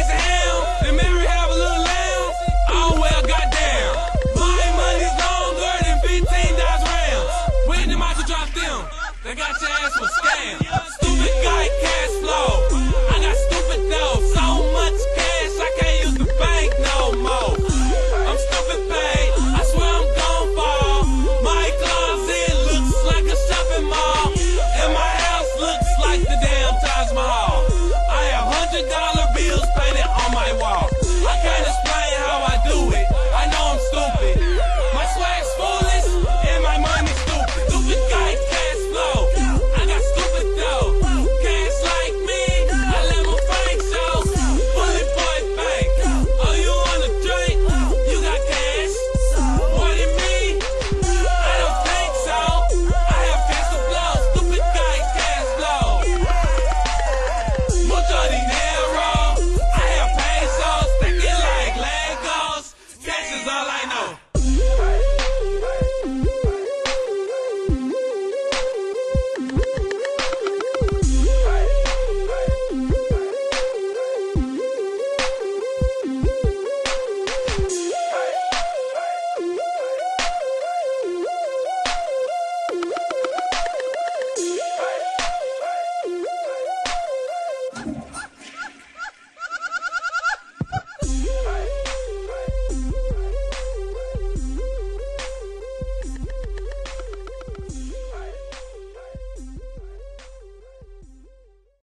chase a hound, then Mary have a little lamb. Oh well, goddamn. My money's longer than 15 Dodge rounds. When the Michael drop them, they got your ass for scam.